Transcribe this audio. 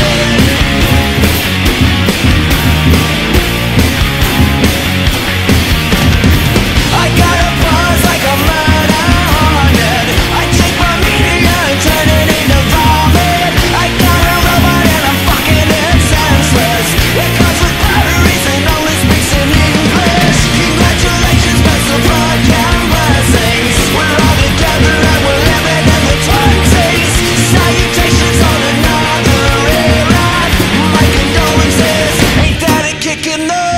Yeah. could know